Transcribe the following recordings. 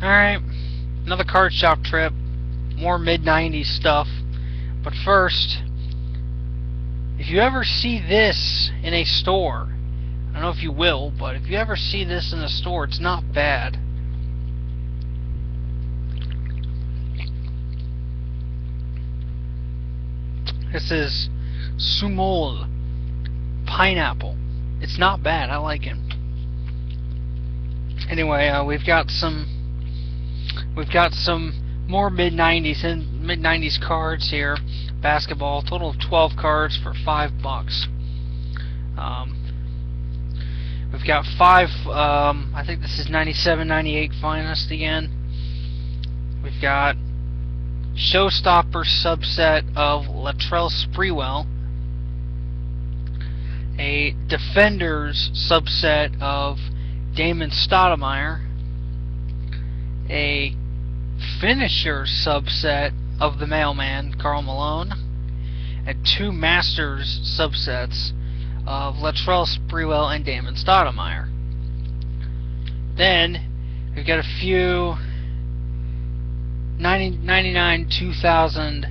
Alright, another card shop trip. More mid 90s stuff. But first, if you ever see this in a store, I don't know if you will, but if you ever see this in a store, it's not bad. This is Sumol Pineapple. It's not bad. I like it. Anyway, uh, we've got some we've got some more mid 90s and mid 90s cards here. Basketball, total of 12 cards for five bucks. Um, we've got five. Um, I think this is 97, 98 finest again. We've got Showstopper subset of Latrell Sprewell, a Defenders subset of Damon Stoudemire, a Finisher subset of the Mailman, Karl Malone, and two Masters subsets of Latrell Sprewell and Damon Stoudemire. Then, we've got a few 99 2000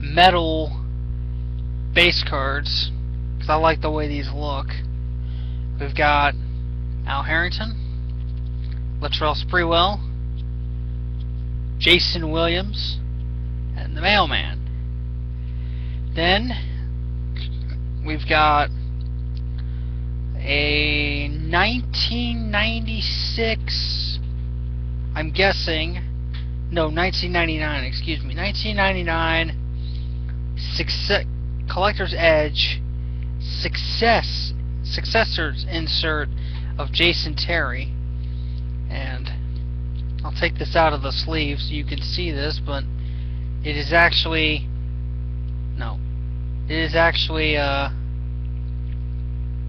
metal base cards because I like the way these look. We've got Al Harrington, Latrell Sprewell, Jason Williams, and the Mailman. Then we've got a 1996, I'm guessing, no, 1999, excuse me, 1999 success, Collector's Edge success successors insert of Jason Terry and I'll take this out of the sleeve so you can see this but it is actually no it is actually uh,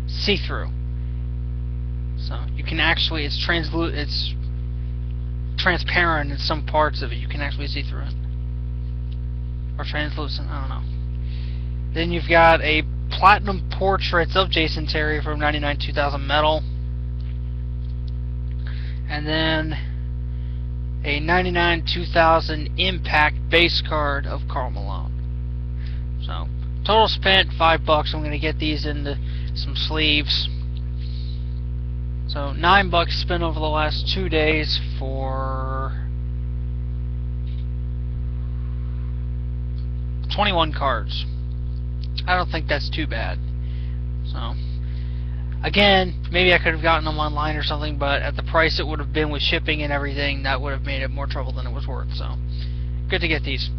see-through so you can actually it's translu it's transparent in some parts of it. You can actually see through it. Or translucent, I don't know. Then you've got a Platinum Portraits of Jason Terry from 99 2000 metal. And then a 99 2000 Impact base card of Karl Malone. So, total spent 5 bucks. I'm going to get these into some sleeves. So nine bucks spent over the last two days for 21 cards. I don't think that's too bad. So again, maybe I could have gotten them online or something, but at the price it would have been with shipping and everything, that would have made it more trouble than it was worth. So good to get these.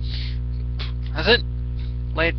That's it. Late.